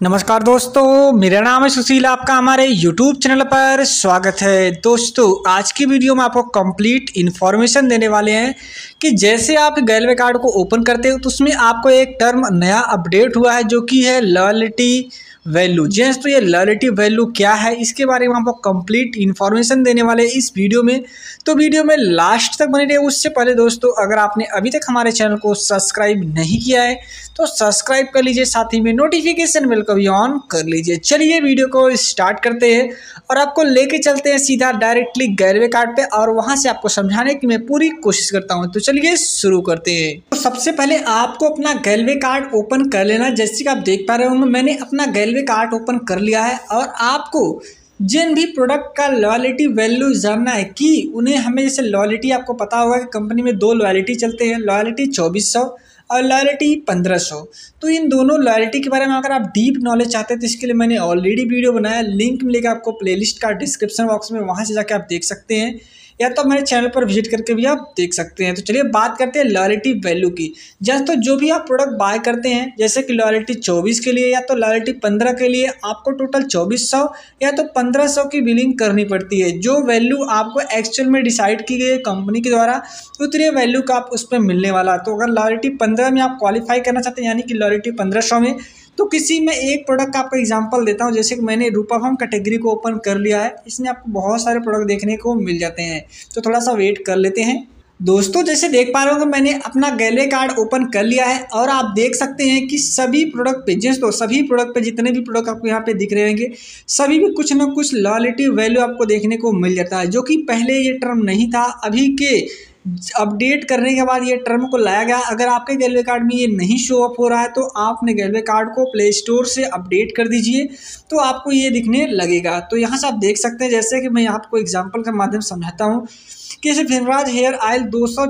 नमस्कार दोस्तों, मेरा नाम है सुशील, आपका हमारे यूट्यूब चैनल पर स्वागत है। दोस्तों, आज की वीडियो में आपको कंप्लीट इन्फॉर्मेशन देने वाले हैं कि जैसे आप गैलवे कार्ड को ओपन करते हो तो उसमें आपको एक टर्म नया अपडेट हुआ है, जो कि है लॉयल्टी वैल्यू। जेंस तो ये लॉयल्टी वैल्यू क्या है? इसके बारे में आपको कंप्लीट इन्फॉर्मेशन देने वाले इस वीडियो में। तो वीडियो में लास्ट तक बने रहे उससे पहले दोस्तों, अगर आपने अभी तक हमारे चैनल को सब्सक्राइब नहीं किया है तो सब्सक्राइब कर लीजिए। साथ ही में नोटिफिकेशन बेल को भी ऑन कर लीजिए। चलिए वीडियो को स्टार्ट करते हैं और आपको लेके चलते हैं सीधा डायरेक्टली गैरवे कार्ड पे और वहाँ से आपको समझाने की मैं पूरी कोशिश करता हूँ। तो चलिए शुरू करते हैं। तो सबसे पहले आपको अपना गैलवे कार्ड ओपन कर लेना। जैसे कि आप देख पा रहे होंगे, मैंने अपना गैलवे कार्ड ओपन कर लिया है और आपको जिन भी प्रोडक्ट का लॉयलिटी वैल्यू जानना है कि उन्हें हमें जैसे लॉयलिटी आपको पता होगा कि कंपनी में दो लॉयलिटी चलते हैं लॉयलिटी चौबीस सौ और लॉयलिटी पंद्रह सौ। तो इन दोनों लॉयलिटी के बारे में अगर आप डीप नॉलेज चाहते हैं तो इसके लिए मैंने ऑलरेडी वीडियो बनाया लिंक मिलेगा आपको प्लेलिस्ट का डिस्क्रिप्शन बॉक्स में, वहाँ से जाके आप देख सकते हैं। या तो मेरे चैनल पर विज़िट करके भी आप देख सकते हैं। तो चलिए बात करते हैं लॉयल्टी वैल्यू की। जैसे तो जो भी आप प्रोडक्ट बाय करते हैं, जैसे कि लॉयल्टी चौबीस के लिए या तो लॉयल्टी पंद्रह के लिए आपको टोटल चौबीस सौ या तो पंद्रह सौ की बिलिंग करनी पड़ती है। जो वैल्यू आपको एक्चुअल में डिसाइड की गई है कंपनी के द्वारा, उतनी वैल्यू का आप उस पर मिलने वाला। तो अगर लॉयल्टी पंद्रह में आप क्वालिफाई करना चाहते हैं, यानी कि लॉयल्टी पंद्रह में तो किसी में एक प्रोडक्ट का आपको एग्जांपल देता हूँ, जैसे कि मैंने रूपाफाम कैटेगरी को ओपन कर लिया है, इसमें आपको बहुत सारे प्रोडक्ट देखने को मिल जाते हैं। तो थोड़ा सा वेट कर लेते हैं। दोस्तों, जैसे देख पा रहे हो मैंने अपना गैलरी कार्ड ओपन कर लिया है, और आप देख सकते हैं कि सभी प्रोडक्ट पे, जिस तो सभी प्रोडक्ट पे जितने भी प्रोडक्ट आपको यहाँ पे दिख रहे होंगे, सभी भी कुछ ना कुछ लॉयलिटी वैल्यू आपको देखने को मिल जाता है, जो कि पहले ये टर्म नहीं था, अभी के अपडेट करने के बाद ये टर्म को लाया गया। अगर आपके गैलवे कार्ड में ये नहीं शो अप हो रहा है तो आप अपने गैलवे कार्ड को प्ले स्टोर से अपडेट कर दीजिए तो आपको ये दिखने लगेगा। तो यहाँ से आप देख सकते हैं, जैसे कि मैं आपको एग्ज़ाम्पल के माध्यम समझाता हूँ कि जैसे फिनराज हेयर ऑयल दो सौ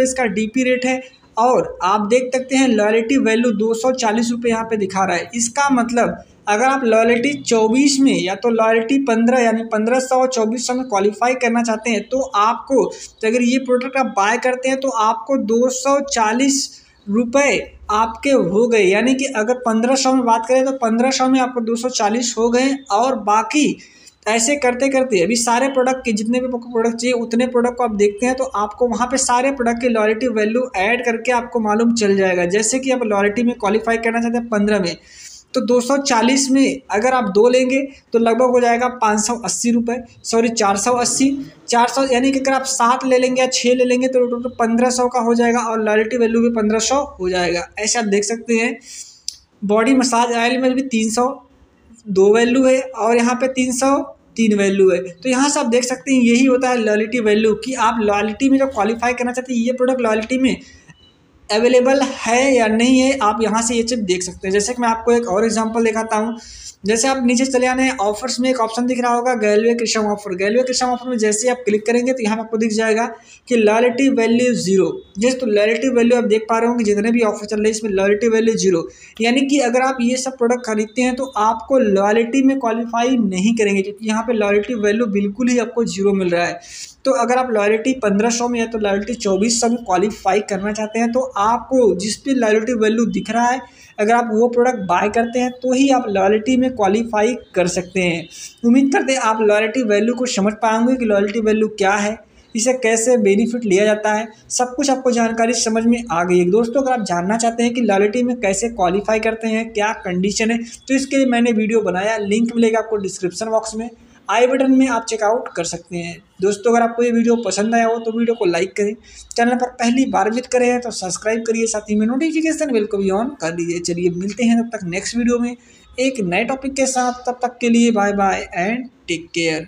इसका डी रेट है और आप देख सकते हैं लॉयलिटी वैल्यू दो सौ चालीस रुपये यहाँ पे दिखा रहा है। इसका मतलब अगर आप लॉयल्टी चौबीस में या तो लॉयल्टी पंद्रह यानी पंद्रह सौ चौबीस सौ में क्वालिफाई करना चाहते हैं तो आपको तो अगर ये प्रोडक्ट आप बाय करते हैं तो आपको दो सौ चालीस रुपये आपके हो गए। यानी कि अगर पंद्रह सौ में बात करें तो पंद्रह सौ में आपको दो सौ चालीस हो गए। और बाकी ऐसे करते करते, अभी सारे प्रोडक्ट के जितने भी प्रोडक्ट चाहिए, उतने प्रोडक्ट को आप देखते हैं तो आपको वहाँ पे सारे प्रोडक्ट की लॉयल्टी वैल्यू ऐड करके आपको मालूम चल जाएगा। जैसे कि आप लॉयल्टी में क्वालिफाई करना चाहते हैं पंद्रह में तो 240 में अगर आप दो लेंगे तो लगभग हो जाएगा पाँच सौ अस्सी रुपये सॉरी, चार सौ अस्सी। चार सौ, यानी कि अगर आप सात ले लेंगे या छः ले लेंगे तो टोटल पंद्रह सौ का हो जाएगा और लॉयल्टी वैल्यू भी पंद्रह सौ हो जाएगा। ऐसे आप देख सकते हैं बॉडी मसाज ऑयल में भी तीन सौ दो वैल्यू है और यहाँ पे तीन सौ तीन वैल्यू है। तो यहाँ से आप देख सकते हैं, यही होता है लॉयल्टी वैल्यू कि आप लॉयल्टी में जो क्वालिफाई करना चाहते हैं, ये प्रोडक्ट लॉयल्टी में अवेलेबल है या नहीं है, आप यहाँ से ये चिप देख सकते हैं। जैसे कि मैं आपको एक और एग्जांपल दिखाता हूँ। जैसे आप नीचे चले आने ऑफर्स में एक ऑप्शन दिख रहा होगा गैलवे कृषम ऑफ़र गैलवे कृषम ऑफ़र में जैसे आप क्लिक करेंगे तो यहाँ पर आपको दिख जाएगा कि लॉयल्टी वैल्यू ज़ीरो जिस तो लॉयल्टी वैल्यू आप देख पा रहे होंगे, जितने भी ऑफ़र चल रहे हैं, इसमें लॉयल्टी वैल्यू ज़ीरो यानी कि अगर आप ये सब प्रोडक्ट खरीदते हैं तो आपको लॉयल्टी में क्वालिफाई नहीं करेंगे, क्योंकि यहाँ पर लॉयल्टी वैल्यू बिल्कुल ही आपको ज़ीरो मिल रहा है। तो अगर आप लॉयल्टी पंद्रह सौ में या तो लॉयल्टी चौबीस सौ में क्वालिफाई करना चाहते हैं तो आपको जिस भी लॉयल्टी वैल्यू दिख रहा है, अगर आप वो प्रोडक्ट बाय करते हैं तो ही आप लॉयल्टी में क्वालिफाई कर सकते हैं। उम्मीद करते हैं आप लॉयल्टी वैल्यू को समझ पाएँगे कि लॉयल्टी वैल्यू क्या है, इसे कैसे बेनिफिट लिया जाता है, सब कुछ आपको जानकारी समझ में आ गई है। दोस्तों, अगर आप जानना चाहते हैं कि लॉयल्टी में कैसे क्वालिफाई करते हैं, क्या कंडीशन है तो इसके लिए मैंने वीडियो बनाया लिंक मिलेगा आपको डिस्क्रिप्शन बॉक्स में। आई बटन में आप चेकआउट कर सकते हैं। दोस्तों, अगर आपको ये वीडियो पसंद आया हो तो वीडियो को लाइक करें। चैनल पर पहली बार विज़िट करें तो सब्सक्राइब करिए। साथ ही में नोटिफिकेशन बिल को भी ऑन कर लीजिए चलिए, मिलते हैं तब तक नेक्स्ट वीडियो में। एक नए टॉपिक के साथ, तब तक के लिए bye bye and take care